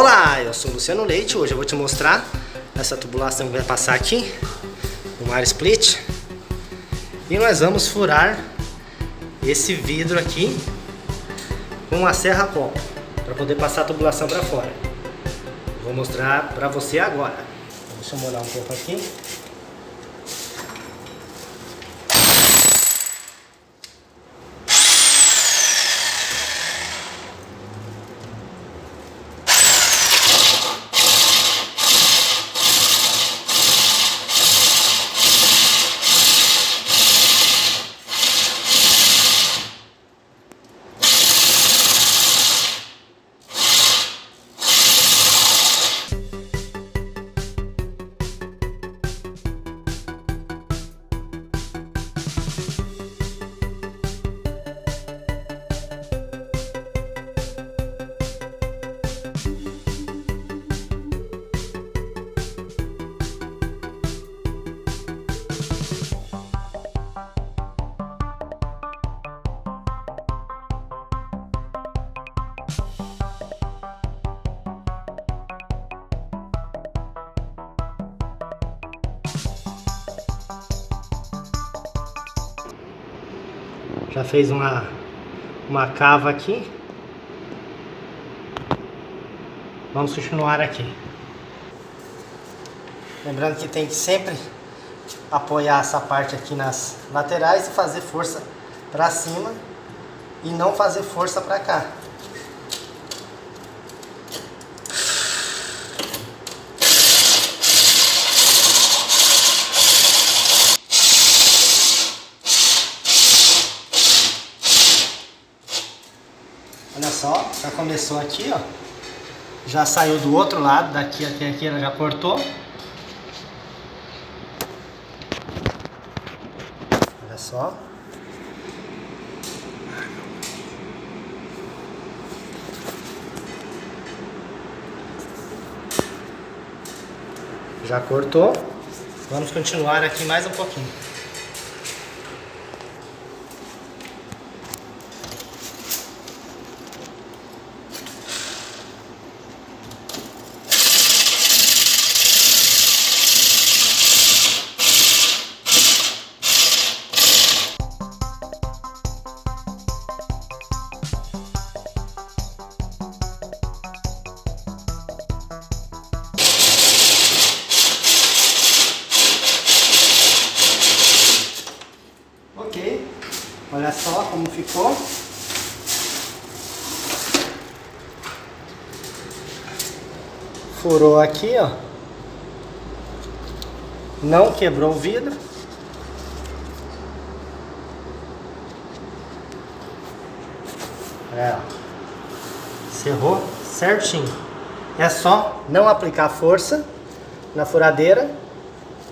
Olá, eu sou o Luciano Leite, hoje eu vou te mostrar essa tubulação que vai passar aqui, no ar split. E nós vamos furar esse vidro aqui com uma serra copo, para poder passar a tubulação para fora. Vou mostrar para você agora. Deixa eu molhar um pouco aqui. Já fez uma, uma cava aqui. Vamos continuar aqui. Lembrando que tem que sempre apoiar essa parte aqui nas laterais e fazer força para cima e não fazer força para cá. Olha só, já começou aqui, ó. Já saiu do outro lado, daqui até aqui ela já cortou. Olha só. Já cortou. Vamos continuar aqui mais um pouquinho. Olha só como ficou. Furou aqui, ó. Não quebrou o vidro. É. Cerrou certinho. É só não aplicar força na furadeira,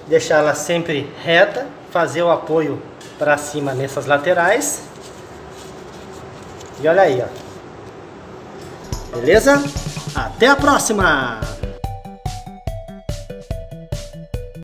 deixar ela sempre reta, fazer o apoio para cima nessas laterais. E olha aí, ó. Beleza? Até a próxima!